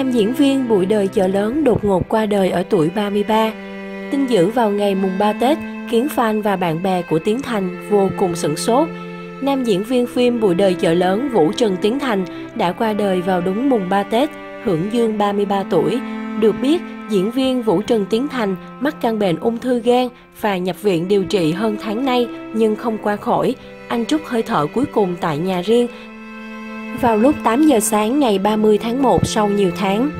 Nam diễn viên bụi đời chợ lớn đột ngột qua đời ở tuổi 33. Tin dữ vào ngày mùng 3 Tết khiến fan và bạn bè của Tiến Thành vô cùng sửng sốt. Nam diễn viên phim bụi đời chợ lớn Vũ Trần Tiến Thành đã qua đời vào đúng mùng 3 Tết, hưởng dương 33 tuổi. Được biết, diễn viên Vũ Trần Tiến Thành mắc căn bệnh ung thư gan và nhập viện điều trị hơn tháng nay nhưng không qua khỏi. Anh trúc hơi thở cuối cùng tại nhà riêng vào lúc 8 giờ sáng ngày 30 tháng 1 sau nhiều tháng.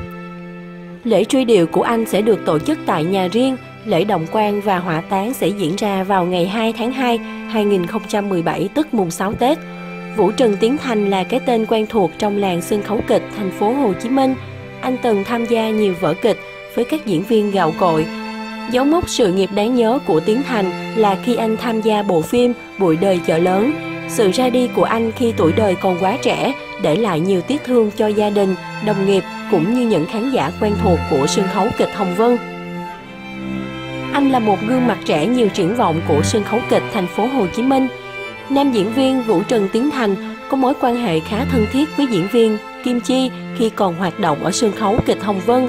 Lễ truy điệu của anh sẽ được tổ chức tại nhà riêng, lễ động quan và hỏa táng sẽ diễn ra vào ngày 2 tháng 2, 2017 tức mùng 6 Tết. Vũ Trần Tiến Thành là cái tên quen thuộc trong làng sân khấu kịch thành phố Hồ Chí Minh. Anh từng tham gia nhiều vở kịch với các diễn viên gạo cội. Dấu mốc sự nghiệp đáng nhớ của Tiến Thành là khi anh tham gia bộ phim Bụi đời chợ lớn, sự ra đi của anh khi tuổi đời còn quá trẻ để lại nhiều tiếc thương cho gia đình, đồng nghiệp cũng như những khán giả quen thuộc của sân khấu kịch Hồng Vân. Anh là một gương mặt trẻ nhiều triển vọng của sân khấu kịch thành phố Hồ Chí Minh. Nam diễn viên Vũ Trần Tiến Thành có mối quan hệ khá thân thiết với diễn viên Kim Chi khi còn hoạt động ở sân khấu kịch Hồng Vân.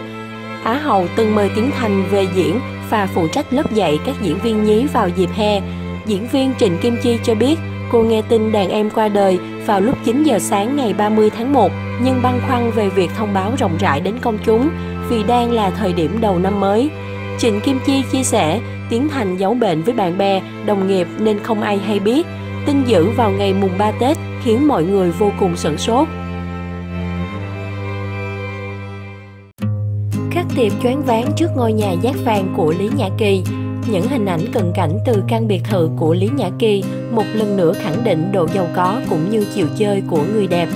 Á Hậu từng mời Tiến Thành về diễn và phụ trách lớp dạy các diễn viên nhí vào dịp hè. Diễn viên Trịnh Kim Chi cho biết cô nghe tin đàn em qua đời vào lúc 9 giờ sáng ngày 30 tháng 1 nhưng băn khoăn về việc thông báo rộng rãi đến công chúng vì đang là thời điểm đầu năm mới. Trịnh Kim Chi chia sẻ Tiến Thành giấu bệnh với bạn bè, đồng nghiệp nên không ai hay biết. Tin dữ vào ngày mùng 3 Tết khiến mọi người vô cùng sửng sốt. Khắc tiệp choáng váng trước ngôi nhà giác vàng của Lý Nhã Kỳ những hình ảnh cận cảnh từ căn biệt thự của Lý Nhã Kỳ một lần nữa khẳng định độ giàu có cũng như chiều chơi của người đẹp.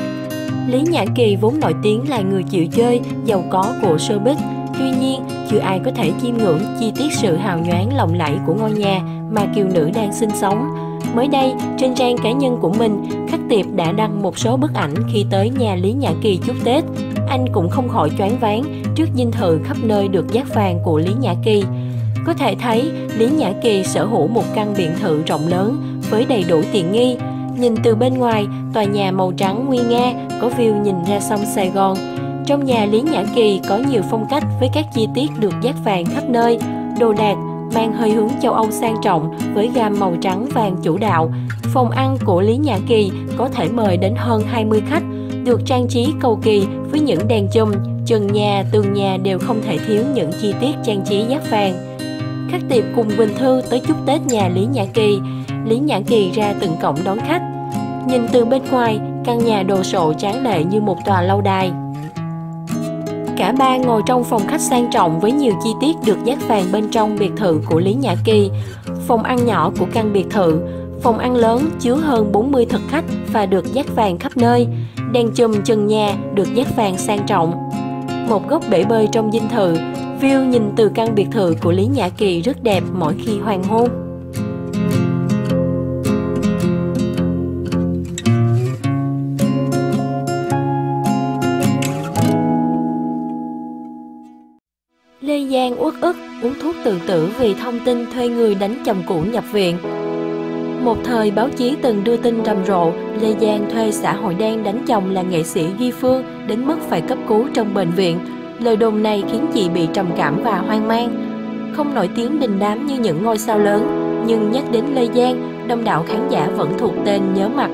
Lý Nhã Kỳ vốn nổi tiếng là người chịu chơi, giàu có của showbiz. Tuy nhiên, chưa ai có thể chiêm ngưỡng chi tiết sự hào nhoáng lộng lẫy của ngôi nhà mà kiều nữ đang sinh sống. Mới đây, trên trang cá nhân của mình, Khắc Tiệp đã đăng một số bức ảnh khi tới nhà Lý Nhã Kỳ chúc Tết. Anh cũng không khỏi choáng váng trước dinh thự khắp nơi được giác vàng của Lý Nhã Kỳ. Có thể thấy, Lý Nhã Kỳ sở hữu một căn biệt thự rộng lớn với đầy đủ tiện nghi. Nhìn từ bên ngoài, tòa nhà màu trắng nguy nga có view nhìn ra sông Sài Gòn. Trong nhà Lý Nhã Kỳ có nhiều phong cách với các chi tiết được dát vàng khắp nơi, đồ đạc mang hơi hướng châu Âu sang trọng với gam màu trắng vàng chủ đạo. Phòng ăn của Lý Nhã Kỳ có thể mời đến hơn 20 khách, được trang trí cầu kỳ với những đèn chùm, trần nhà, tường nhà đều không thể thiếu những chi tiết trang trí dát vàng. Khắc Tiệp cùng Quỳnh Thư tới chúc Tết nhà Lý Nhã Kỳ. Lý Nhã Kỳ ra từng cổng đón khách. Nhìn từ bên ngoài, căn nhà đồ sộ tráng lệ như một tòa lâu đài. Cả ba ngồi trong phòng khách sang trọng với nhiều chi tiết được dát vàng bên trong biệt thự của Lý Nhã Kỳ. Phòng ăn nhỏ của căn biệt thự, phòng ăn lớn chứa hơn 40 thực khách và được dát vàng khắp nơi. Đèn chùm trần nhà được dát vàng sang trọng. Một góc bể bơi trong dinh thự, View nhìn từ căn biệt thự của Lý Nhã Kỳ rất đẹp mỗi khi hoàng hôn. Lê Giang uất ức uống thuốc tự tử vì thông tin thuê người đánh chồng cũ nhập viện. Một thời báo chí từng đưa tin rầm rộ, Lê Giang thuê xã hội đen đánh chồng là nghệ sĩ Duy Phương đến mức phải cấp cứu trong bệnh viện Lời đồn này khiến chị bị trầm cảm và hoang mang. Không nổi tiếng đình đám như những ngôi sao lớn, nhưng nhắc đến Lê Giang, đông đảo khán giả vẫn thuộc tên nhớ mặt.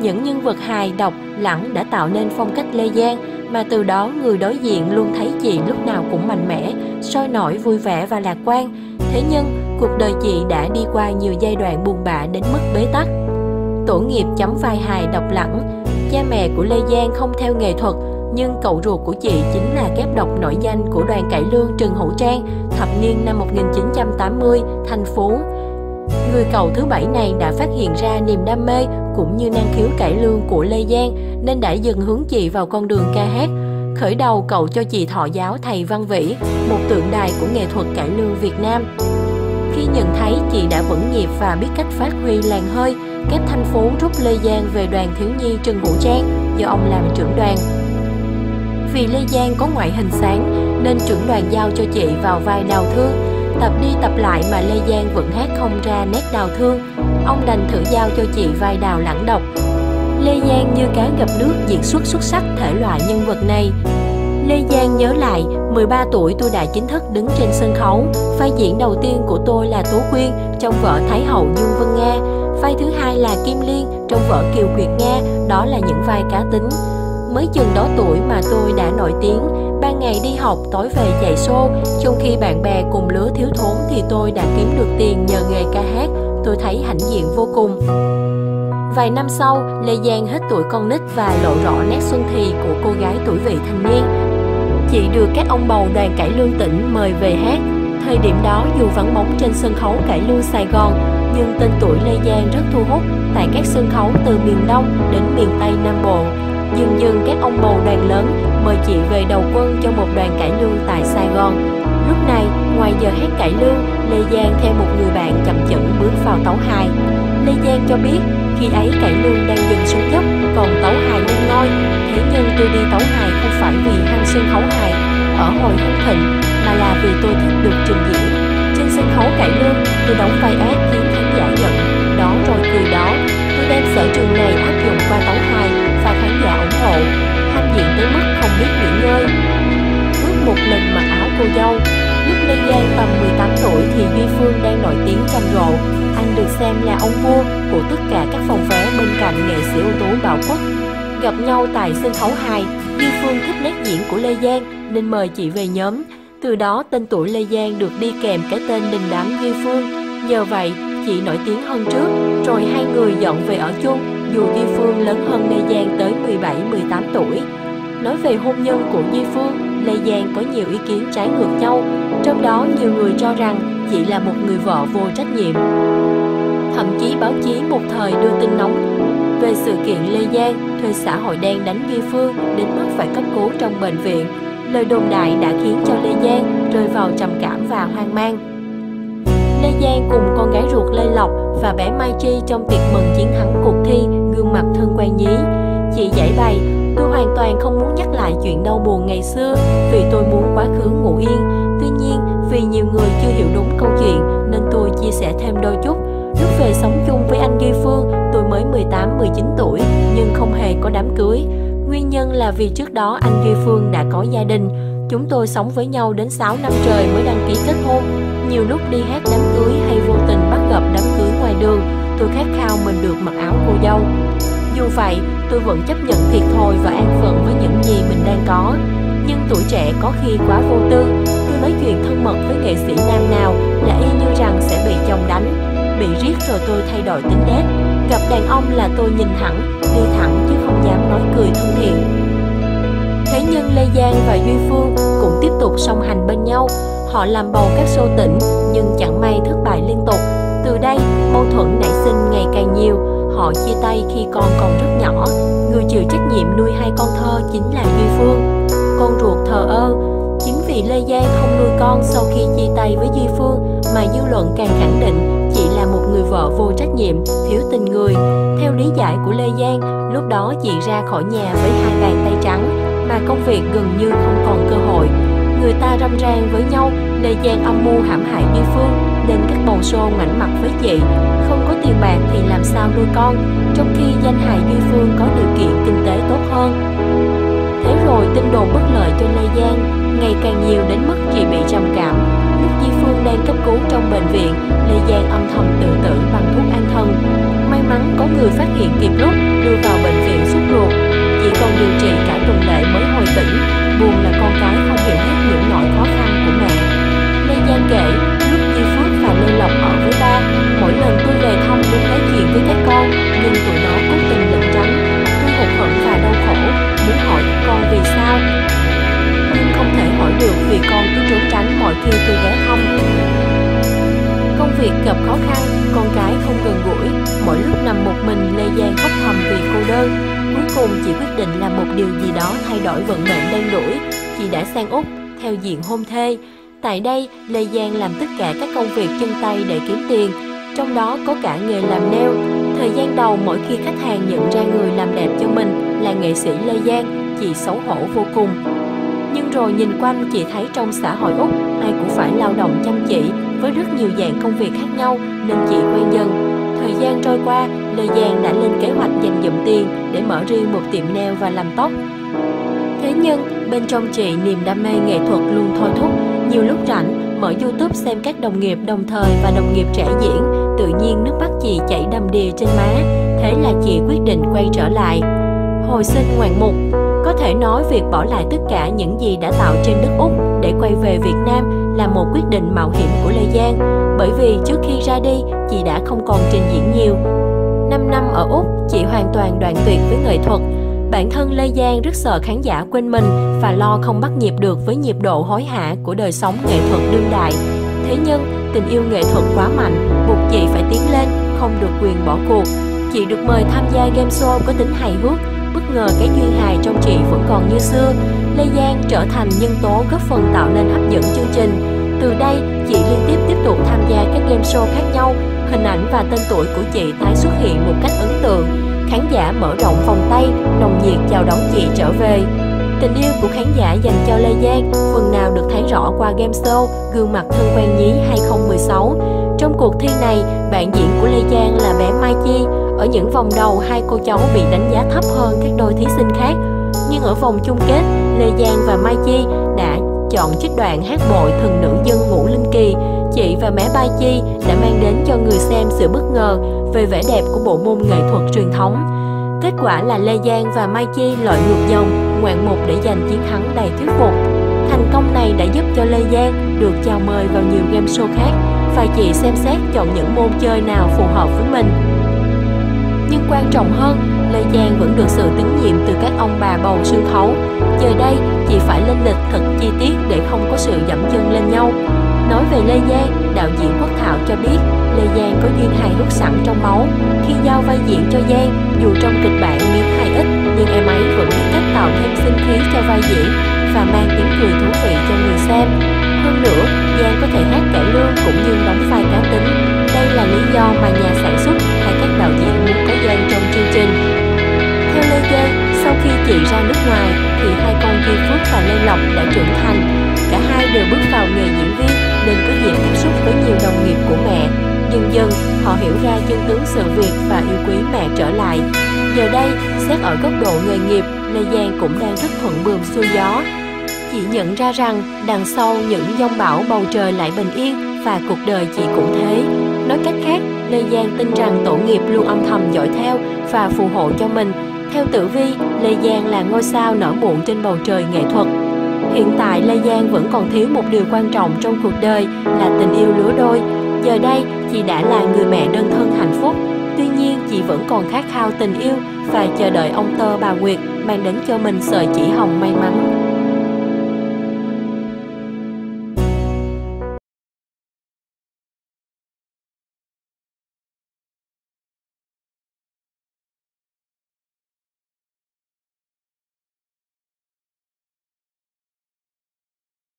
Những nhân vật hài, độc, lẳng đã tạo nên phong cách Lê Giang, mà từ đó người đối diện luôn thấy chị lúc nào cũng mạnh mẽ, sôi nổi, vui vẻ và lạc quan. Thế nhưng, cuộc đời chị đã đi qua nhiều giai đoạn buồn bã đến mức bế tắc. Tổ nghiệp chấm vai hài độc lẳng, cha mẹ của Lê Giang không theo nghệ thuật nhưng cậu ruột của chị chính là kép độc nổi danh của đoàn cải lương Trần Hữu Trang thập niên năm 1980, thành phố. Người cậu thứ bảy này đã phát hiện ra niềm đam mê cũng như năng khiếu cải lương của Lê Giang nên đã dần hướng chị vào con đường ca hát. Khởi đầu cậu cho chị thọ giáo thầy Văn Vĩ, một tượng đài của nghệ thuật cải lương Việt Nam. Khi nhận thấy chị đã vững nhịp và biết cách phát huy làn hơi, kép thành phố rút Lê Giang về đoàn thiếu nhi Trần Hữu Trang do ông làm trưởng đoàn. Vì Lê Giang có ngoại hình sáng nên trưởng đoàn giao cho chị vào vai đào thương. Tập đi tập lại mà Lê Giang vẫn hát không ra nét đào thương. Ông đành thử giao cho chị vai đào lãng độc. Lê Giang như cá gặp nước diễn xuất xuất sắc thể loại nhân vật này. Lê Giang nhớ lại, 13 tuổi tôi đã chính thức đứng trên sân khấu. Vai diễn đầu tiên của tôi là Tố Quyên trong vở Thái hậu Dương Vân Nga. Vai thứ hai là Kim Liên trong vở Kiều Nguyệt Nga, đó là những vai cá tính. Mới chừng đó tuổi mà tôi đã nổi tiếng, ban ngày đi học, tối về chạy xô, trong khi bạn bè cùng lứa thiếu thốn thì tôi đã kiếm được tiền nhờ nghề ca hát, tôi thấy hãnh diện vô cùng. Vài năm sau, Lê Giang hết tuổi con nít và lộ rõ nét xuân thì của cô gái tuổi vị thanh niên. Chị được các ông bầu đoàn cải lương tỉnh mời về hát. Thời điểm đó dù vắng bóng trên sân khấu cải lương Sài Gòn, nhưng tên tuổi Lê Giang rất thu hút tại các sân khấu từ miền Đông đến miền Tây Nam Bộ. Dần dần các ông bầu đoàn lớn mời chị về đầu quân cho một đoàn cải lương tại Sài Gòn. Lúc này, ngoài giờ hát cải lương, Lê Giang theo một người bạn chậm chững bước vào tấu hài. Lê Giang cho biết khi ấy cải lương đang dần xuống dốc, còn tấu hài lên ngôi. Thế nhưng tôi đi tấu hài không phải vì hăng sân khấu hài ở hồi hưng thịnh, mà là vì tôi thích được trình diễn. Trên sân khấu cải lương, tôi đóng vai ác khiến khán giả giận, đó rồi cười đó. Tôi đem sở trường này áp dụng qua tấu hài tới mức không biết nghỉ ngơi. Bước một lần mặc áo cô dâu, lúc Lê Giang tầm 18 tuổi thì Duy Phương đang nổi tiếng trầm rộ, anh được xem là ông vua của tất cả các phòng vé bên cạnh nghệ sĩ ưu tú Bảo Quốc. Gặp nhau tại sân khấu hài, Duy Phương thích nét diễn của Lê Giang nên mời chị về nhóm. Từ đó tên tuổi Lê Giang được đi kèm cái tên đình đám Duy Phương. Nhờ vậy, chị nổi tiếng hơn trước, rồi hai người dọn về ở chung dù Duy Phương lớn hơn Lê Giang tới 17-18 tuổi. Nói về hôn nhân của Nhi Phương, Lê Giang có nhiều ý kiến trái ngược nhau, trong đó nhiều người cho rằng chị là một người vợ vô trách nhiệm. Thậm chí báo chí một thời đưa tin nóng về sự kiện Lê Giang thuê xã hội đen đánh Nhi Phương đến mức phải cấp cứu trong bệnh viện. Lời đồn đại đã khiến cho Lê Giang rơi vào trầm cảm và hoang mang. Lê Giang cùng con gái ruột Lê Lộc và bé Mai Chi trong tiệc mừng chiến thắng cuộc thi Gương mặt thân quen nhí. Chị giải bày, tôi hoàn toàn không muốn nhắc lại chuyện đau buồn ngày xưa vì tôi muốn quá khứ ngủ yên. Tuy nhiên, vì nhiều người chưa hiểu đúng câu chuyện nên tôi chia sẻ thêm đôi chút Lúc về sống chung với anh Duy Phương, tôi mới 18-19 tuổi nhưng không hề có đám cưới. Nguyên nhân là vì trước đó anh Duy Phương đã có gia đình. Chúng tôi sống với nhau đến 6 năm trời mới đăng ký kết hôn. Nhiều lúc đi hát đám cưới hay vô tình bắt gặp đám cưới ngoài đường, tôi khát khao mình được mặc áo cô dâu. Dù vậy, tôi vẫn chấp nhận thiệt thôi và an phận với những gì mình đang có. Nhưng tuổi trẻ có khi quá vô tư, tôi nói chuyện thân mật với nghệ sĩ nam nào là y như rằng sẽ bị chồng đánh bị riết rồi tôi thay đổi tính nét, gặp đàn ông là tôi nhìn thẳng đi thẳng chứ không dám nói cười thân thiện. Thế nhưng lê giang và duy phương cũng tiếp tục song hành bên nhau. Họ làm bầu các show tỉnh nhưng chẳng may thất bại liên tục. Từ đây mâu thuẫn nảy sinh ngày càng nhiều họ chia tay khi con còn rất nhỏ người chịu trách nhiệm nuôi hai con thơ chính là duy phương con ruột thờ ơ chính vì lê giang không nuôi con sau khi chia tay với duy phương mà dư luận càng khẳng định chị là một người vợ vô trách nhiệm, thiếu tình người. Theo lý giải của Lê Giang, lúc đó chị ra khỏi nhà với hai bàn tay trắng, mà công việc gần như không còn cơ hội. Người ta râm ran với nhau, Lê Giang âm mưu hãm hại Duy Phương, nên các bầu xô ngoảnh mặt với chị. Không có tiền bạc sao nuôi con, trong khi danh hài Duy Phương có điều kiện kinh tế tốt hơn. Thế rồi tin đồn bất lợi cho Lê Giang ngày càng nhiều đến mức chị bị trầm cảm. Lúc Di Phương đang cấp cứu trong bệnh viện, Lê Giang âm thầm tự tử bằng thuốc an thần. May mắn có người phát hiện kịp lúc đưa vào bệnh viện suốt ruột. Chỉ còn điều trị cả tuần lễ mới hồi tỉnh. Buồn là con cái không hiểu hết những nỗi khó khăn của mẹ. Khó khăn, con cái không gần gũi, mỗi lúc nằm một mình Lê Giang khóc thầm vì cô đơn. Cuối cùng chị quyết định làm một điều gì đó thay đổi vận mệnh đang đuổi. Chị đã sang Úc theo diện hôn thê. Tại đây, Lê Giang làm tất cả các công việc chân tay để kiếm tiền, trong đó có cả nghề làm nail. Thời gian đầu mỗi khi khách hàng nhận ra người làm đẹp cho mình là nghệ sĩ Lê Giang, chị xấu hổ vô cùng nhưng rồi nhìn quanh chị thấy trong xã hội Úc ai cũng phải lao động chăm chỉ với rất nhiều dạng công việc khác nhau nên chị quen dần. Thời gian trôi qua, Lê Giang đã lên kế hoạch dành dụm tiền để mở riêng một tiệm nail và làm tóc. Thế nhưng, bên trong chị niềm đam mê nghệ thuật luôn thôi thúc. Nhiều lúc rảnh, mở YouTube xem các đồng nghiệp đồng thời và đồng nghiệp trẻ diễn, tự nhiên nước mắt chị chảy đầm đìa trên má. Thế là chị quyết định quay trở lại. Hồi sinh ngoạn mục, có thể nói việc bỏ lại tất cả những gì đã tạo trên đất Úc để quay về Việt Nam là một quyết định mạo hiểm của Lê Giang. Bởi vì trước khi ra đi, chị đã không còn trình diễn nhiều. 5 năm ở Úc, chị hoàn toàn đoạn tuyệt với nghệ thuật. Bản thân Lê Giang rất sợ khán giả quên mình và lo không bắt nhịp được với nhịp độ hối hả của đời sống nghệ thuật đương đại. Thế nhưng, tình yêu nghệ thuật quá mạnh, buộc chị phải tiến lên, không được quyền bỏ cuộc. Chị được mời tham gia game show có tính hài hước, bất ngờ cái duyên hài trong chị vẫn còn như xưa. Lê Giang trở thành nhân tố góp phần tạo nên hấp dẫn chương trình. Từ đây, chị liên tiếp tiếp tục tham gia các game show khác nhau, hình ảnh và tên tuổi của chị tái xuất hiện một cách ấn tượng. Khán giả mở rộng vòng tay, nồng nhiệt chào đón chị trở về. Tình yêu của khán giả dành cho Lê Giang phần nào được thấy rõ qua game show Gương mặt thân quen nhí 2016. Trong cuộc thi này, bạn diễn của Lê Giang là bé Mai Chi. Ở những vòng đầu, hai cô cháu bị đánh giá thấp hơn các đôi thí sinh khác. Nhưng ở vòng chung kết, Lê Giang và Mai Chi đã chọn trích đoạn hát bội thần nữ dân ngũ linh kỳ chị và mẹ Mai Chi đã mang đến cho người xem sự bất ngờ về vẻ đẹp của bộ môn nghệ thuật truyền thống. Kết quả là Lê Giang và Mai Chi lội ngược dòng, ngoạn mục để giành chiến thắng đầy thuyết phục. Thành công này đã giúp cho Lê Giang được chào mời vào nhiều game show khác và chị xem xét chọn những môn chơi nào phù hợp với mình. Nhưng quan trọng hơn, Lê Giang vẫn được sự tín nhiệm từ các ông bà bầu sân khấu. Giờ đây, chị phải lên lịch thật chi tiết để không có sự dẫm chân lên nhau. Nói về Lê Giang, đạo diễn Quốc Thảo cho biết Lê Giang có duyên hài hước sẵn trong máu. Khi giao vai diễn cho Giang, dù trong kịch bản miếng hài ít, nhưng em ấy vẫn biết cách tạo thêm sinh khí cho vai diễn và mang tiếng cười thú vị cho người xem. Hơn nữa, Giang có thể hát cải lương cũng như đóng vai cá tính. Đây là lý do mà nhà sản xuất hay các đạo diễn muốn có Giang trong chương trình. Theo sau khi chị ra nước ngoài thì hai con Duy Phước và Lê Lộc đã trưởng thành. Cả hai đều bước vào nghề diễn viên nên có dịp tiếp xúc với nhiều đồng nghiệp của mẹ. Dần dần, họ hiểu ra chân tướng sự việc và yêu quý mẹ trở lại. Giờ đây, xét ở góc độ nghề nghiệp, Lê Giang cũng đang rất thuận buồm xuôi gió. Chị nhận ra rằng đằng sau những giông bão bầu trời lại bình yên và cuộc đời chị cũng thế. Nói cách khác, Lê Giang tin rằng tổ nghiệp luôn âm thầm dõi theo và phù hộ cho mình. Theo tử vi, Lê Giang là ngôi sao nở muộn trên bầu trời nghệ thuật. Hiện tại Lê Giang vẫn còn thiếu một điều quan trọng trong cuộc đời là tình yêu lứa đôi. Giờ đây, chị đã là người mẹ đơn thân hạnh phúc. Tuy nhiên, chị vẫn còn khát khao tình yêu và chờ đợi ông tơ bà Nguyệt mang đến cho mình sợi chỉ hồng may mắn.